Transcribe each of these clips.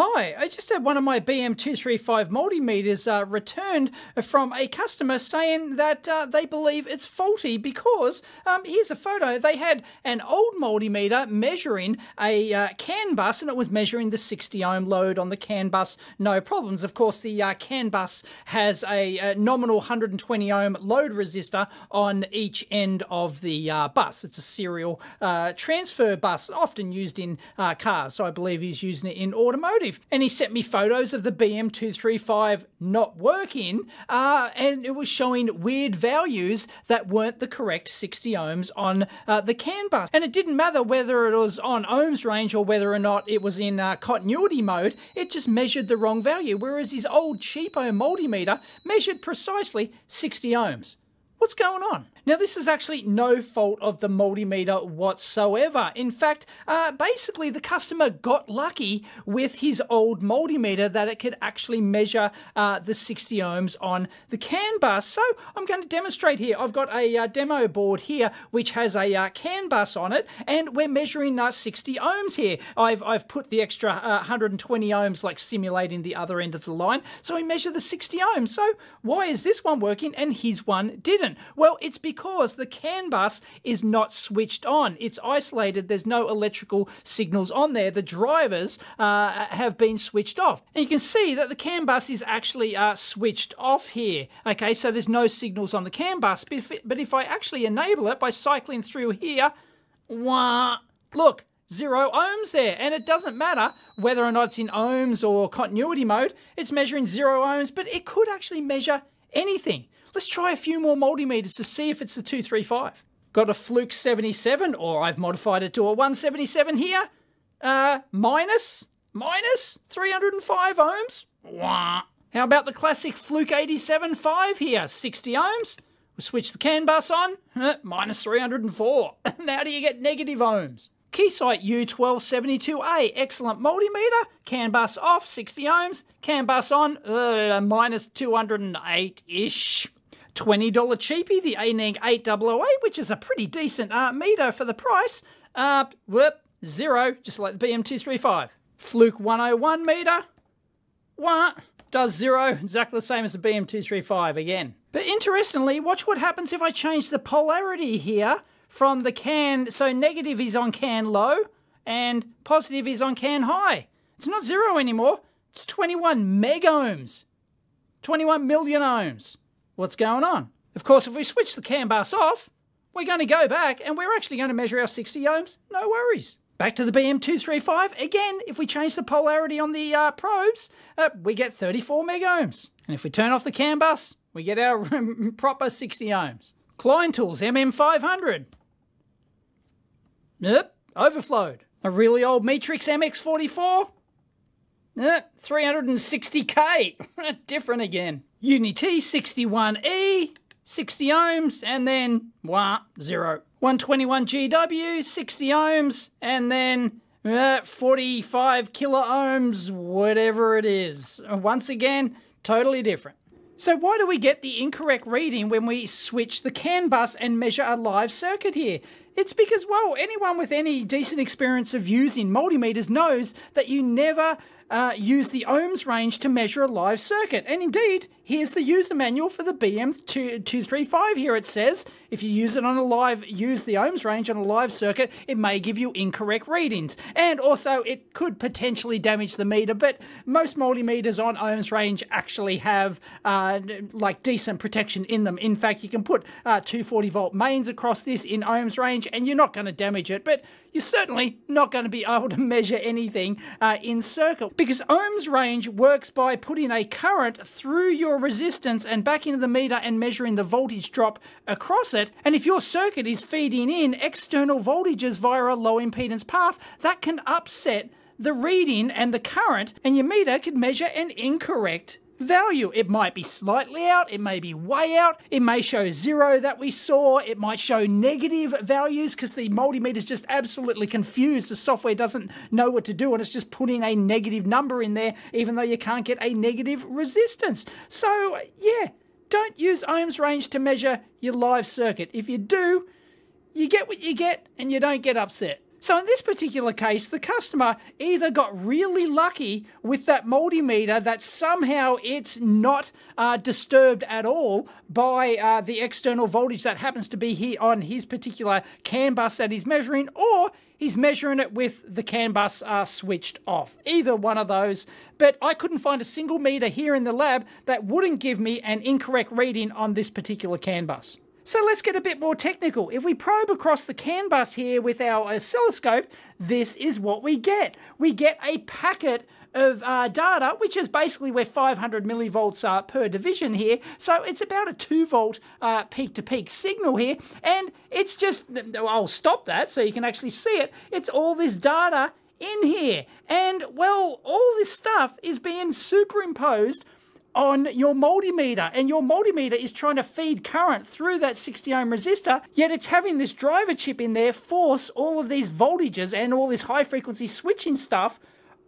Hi, I just had one of my BM235 multimeters uh, returned from a customer saying that uh, they believe it's faulty because um, here's a photo. They had an old multimeter measuring a uh, CAN bus and it was measuring the 60 ohm load on the CAN bus, no problems. Of course, the uh, CAN bus has a, a, nominal 120 ohm load resistor on each end of the uh, bus. It's a serial uh, transfer bus, often used in cars, so I believe he's using it in automotive And he sent me photos of the BM235 not working, uh, and it was showing weird values that weren't the correct 60 ohms on uh, the CAN bus. And it didn't matter whether it was on ohms range or whether or not it was in uh, continuity mode, it just measured the wrong value, whereas his old cheapo multimeter measured precisely 60 ohms. What's going on? Now, this is actually no fault of the multimeter whatsoever. In fact, uh, basically, the customer got lucky with his old multimeter that it could actually measure uh, the 60 ohms on the CAN bus. So I'm going to demonstrate here. I've got a uh, demo board here which has a uh, CAN bus on it, and we're measuring uh, 60 ohms here. I've, I've put the extra 120 uh, ohms like simulating the other end of the line. So we measure the 60 ohms. So why is this one working and his one didn't? Well, it's because because the CAN bus is not switched on. It's isolated. There's no electrical signals on there. The drivers uh, have been switched off. And you can see that the CAN bus is actually uh, switched off here. Okay, so there's no signals on the CAN bus. But if, it, but if I actually enable it by cycling through here, wah, look, zero ohms there. And it doesn't matter whether or not it's in ohms or continuity mode, it's measuring zero ohms, but it could actually measure anything. Let's try a few more multimeters to see if it's the 235. Got a Fluke 77, or I've modified it to a 177 here. Uh, minus, minus 305 ohms. Wah. How about the classic Fluke 87.5 here, 60 ohms? We switch the CAN bus on, minus 304. How do you get negative ohms? Keysight U1272A, excellent multimeter. CAN bus off, 60 ohms. CAN bus on, uh, minus 208-ish. $20 cheapie, the ANENG 800A, which is a pretty decent uh, meter for the price. Uh, whoop, zero, just like the BM235. Fluke 101 meter, what? Does zero, exactly the same as the BM235 again. But interestingly, watch what happens if I change the polarity here from the CAN, so negative is on CAN low and positive is on CAN high. It's not zero anymore, it's 21 megohms, 21 million ohms what's going on. Of course, if we switch the CAN bus off, we're going to go back and we're actually going to measure our 60 ohms. No worries. Back to the BM235. Again, if we change the polarity on the uh, probes, uh, we get 34 megohms. And if we turn off the CAN bus, we get our proper 60 ohms. Klein Tools MM500. Yep, overflowed. A really old Metrix MX44. Yep, 360k. Different again. UNI-T 61E, 60 ohms, and then wah, zero. 121GW, 60 ohms, and then uh, 45 kilo ohms, whatever it is. Once again, totally different. So why do we get the incorrect reading when we switch the CAN bus and measure a live circuit here? It's because, well, anyone with any decent experience of using multimeters knows that you never uh, use the ohms range to measure a live circuit. And indeed, here's the user manual for the BM235 here. It says if you use it on a live, use the ohms range on a live circuit, it may give you incorrect readings. And also, it could potentially damage the meter, but most multimeters on ohms range actually have uh, like decent protection in them. In fact, you can put uh, 240 volt mains across this in ohms range and you're not going to damage it. But you're certainly not going to be able to measure anything uh, in circuit because ohms range works by putting a current through your resistance and back into the meter and measuring the voltage drop across it. And if your circuit is feeding in external voltages via a low impedance path, that can upset the reading and the current, and your meter could measure an incorrect value. It might be slightly out, it may be way out, it may show zero that we saw, it might show negative values because the multimeter is just absolutely confused. The software doesn't know what to do and it's just putting a negative number in there even though you can't get a negative resistance. So, yeah, don't use ohms range to measure your live circuit. If you do, you get what you get and you don't get upset. So in this particular case, the customer either got really lucky with that multimeter that somehow it's not uh, disturbed at all by uh, the external voltage that happens to be here on his particular CAN bus that he's measuring, or he's measuring it with the CAN bus uh, switched off. Either one of those. But I couldn't find a single meter here in the lab that wouldn't give me an incorrect reading on this particular CAN bus. So let's get a bit more technical. If we probe across the CAN bus here with our oscilloscope, this is what we get. We get a packet of uh, data, which is basically where 500 millivolts are per division here. So it's about a 2 volt uh, peak to peak signal here. And it's just, I'll stop that so you can actually see it. It's all this data in here. And well, all this stuff is being superimposed on your multimeter and your multimeter is trying to feed current through that 60 ohm resistor yet it's having this driver chip in there force all of these voltages and all this high frequency switching stuff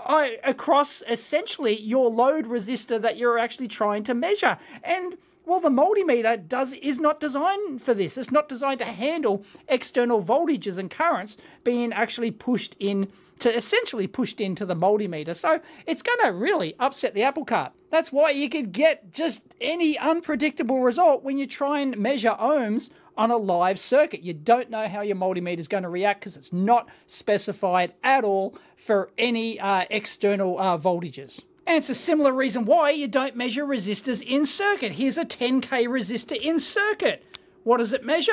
uh, across essentially your load resistor that you're actually trying to measure and well, the multimeter does is not designed for this. It's not designed to handle external voltages and currents being actually pushed in to essentially pushed into the multimeter. So it's going to really upset the apple cart. That's why you could get just any unpredictable result when you try and measure ohms on a live circuit. You don't know how your multimeter is going to react because it's not specified at all for any uh, external uh, voltages. And it's a similar reason why you don't measure resistors in circuit. Here's a 10k resistor in circuit. What does it measure?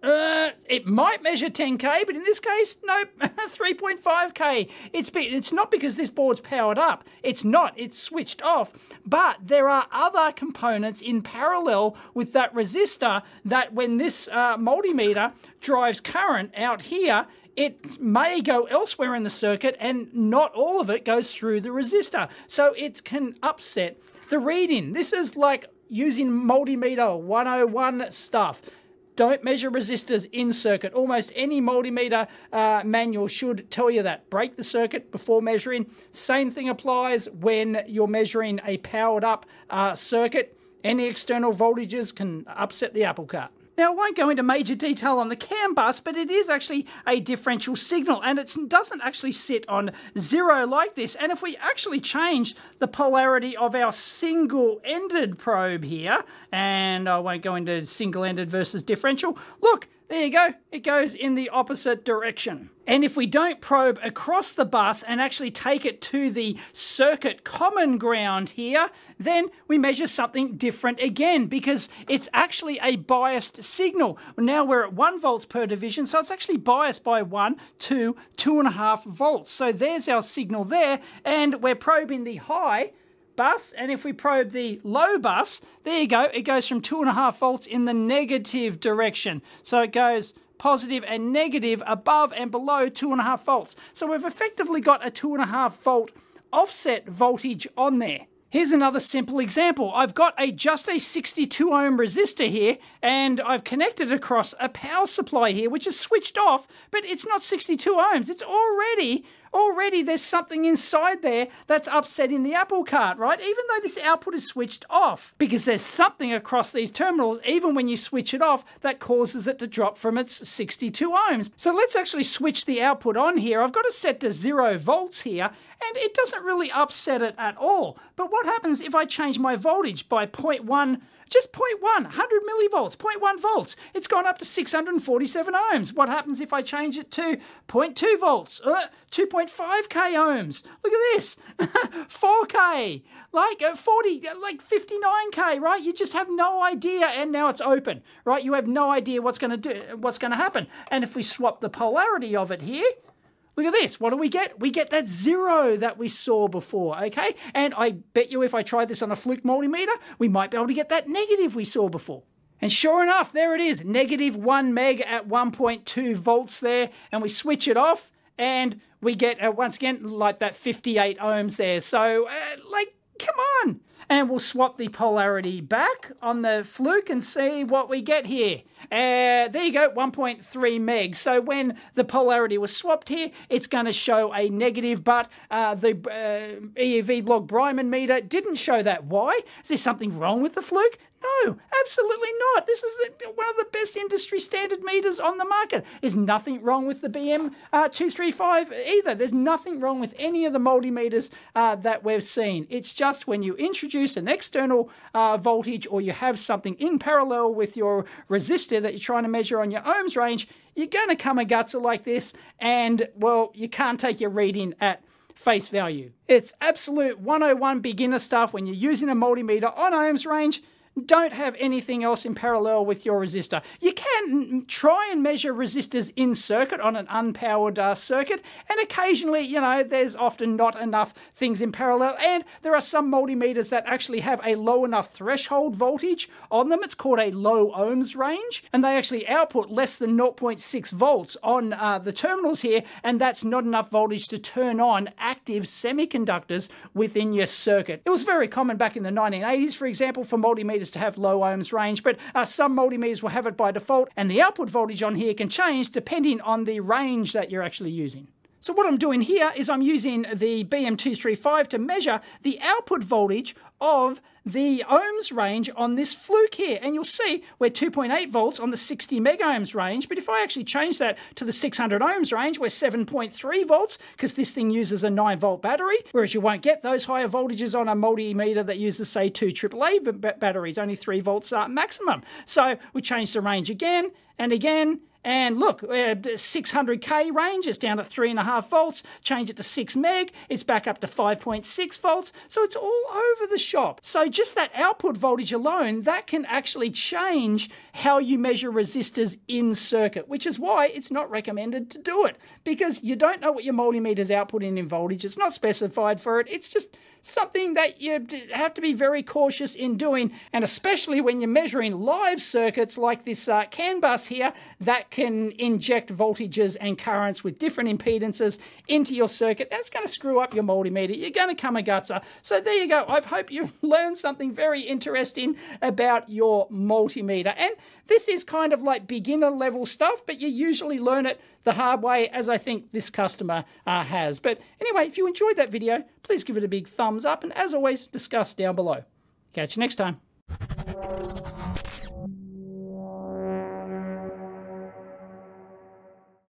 Uh, it might measure 10k, but in this case, nope, 3.5k. It's be, it's not because this board's powered up. It's not. It's switched off. But there are other components in parallel with that resistor that when this uh, multimeter drives current out here, it may go elsewhere in the circuit and not all of it goes through the resistor. So it can upset the reading. This is like using multimeter 101 stuff. Don't measure resistors in circuit. Almost any multimeter uh, manual should tell you that. Break the circuit before measuring. Same thing applies when you're measuring a powered up uh, circuit. Any external voltages can upset the apple cart. Now, I won't go into major detail on the CAN bus, but it is actually a differential signal and it doesn't actually sit on zero like this. And if we actually change the polarity of our single-ended probe here, and I won't go into single-ended versus differential, look, there you go. It goes in the opposite direction. And if we don't probe across the bus and actually take it to the circuit common ground here, then we measure something different again because it's actually a biased signal. Now we're at one volts per division, so it's actually biased by one, two, two and a half volts. So there's our signal there, and we're probing the high bus, and if we probe the low bus, there you go, it goes from 2.5 volts in the negative direction. So it goes positive and negative above and below 2.5 volts. So we've effectively got a 2.5 volt offset voltage on there. Here's another simple example. I've got a just a 62 ohm resistor here and I've connected across a power supply here which is switched off but it's not 62 ohms. It's already already there's something inside there that's upsetting the apple cart, right? Even though this output is switched off, because there's something across these terminals, even when you switch it off, that causes it to drop from its 62 ohms. So let's actually switch the output on here. I've got it set to zero volts here, and it doesn't really upset it at all. But what happens if I change my voltage by 0.1 just 0.1, 100 millivolts, 0.1 volts. It's gone up to 647 ohms. What happens if I change it to 0.2 volts, uh, 2.5k ohms? Look at this, 4k, like uh, 40, uh, like 59k, right? You just have no idea, and now it's open, right? You have no idea what's going to do, what's going to happen. And if we swap the polarity of it here, Look at this. What do we get? We get that zero that we saw before, okay? And I bet you if I try this on a fluke multimeter, we might be able to get that negative we saw before. And sure enough, there it is, negative 1 meg at 1.2 volts there. And we switch it off and we get, uh, once again, like that 58 ohms there. So, uh, like, come on. And we'll swap the polarity back on the fluke and see what we get here. Uh, there you go, 1.3 meg. So when the polarity was swapped here, it's going to show a negative, but uh, the uh, EEV log Brymen meter didn't show that. Why? Is there something wrong with the fluke? No, absolutely not. This is one of the best industry standard meters on the market. There's nothing wrong with the BM235 uh, either. There's nothing wrong with any of the multimeters uh, that we've seen. It's just when you introduce an external uh, voltage or you have something in parallel with your that you're trying to measure on your ohms range, you're going to come a gutser like this and, well, you can't take your reading at face value. It's absolute 101 beginner stuff when you're using a multimeter on ohms range don't have anything else in parallel with your resistor. You can try and measure resistors in circuit on an unpowered uh, circuit, and occasionally, you know, there's often not enough things in parallel, and there are some multimeters that actually have a low enough threshold voltage on them. It's called a low ohms range, and they actually output less than 0.6 volts on uh, the terminals here, and that's not enough voltage to turn on active semiconductors within your circuit. It was very common back in the 1980s, for example, for multimeters to have low ohms range, but uh, some multimeters will have it by default, and the output voltage on here can change depending on the range that you're actually using. So what I'm doing here is I'm using the BM235 to measure the output voltage of the ohms range on this fluke here. And you'll see we're 2.8 volts on the 60 mega ohms range. But if I actually change that to the 600 ohms range, we're 7.3 volts because this thing uses a 9 volt battery. Whereas you won't get those higher voltages on a multimeter that uses, say, two AAA batteries, only 3 volts uh, maximum. So we change the range again and again and look, uh, 600k range, it's down to 3.5 volts. Change it to 6 meg, it's back up to 5.6 volts. So it's all over the shop. So just that output voltage alone, that can actually change how you measure resistors in circuit, which is why it's not recommended to do it. Because you don't know what your multimeter's outputting in voltage. It's not specified for it. It's just something that you have to be very cautious in doing, and especially when you're measuring live circuits like this uh, CAN bus here that can inject voltages and currents with different impedances into your circuit. That's going to screw up your multimeter. You're going to come a gutser. So there you go. I hope you've learned something very interesting about your multimeter. And this is kind of like beginner level stuff, but you usually learn it the hard way, as I think this customer uh, has. But anyway, if you enjoyed that video, please give it a big thumbs up, and as always, discuss down below. Catch you next time.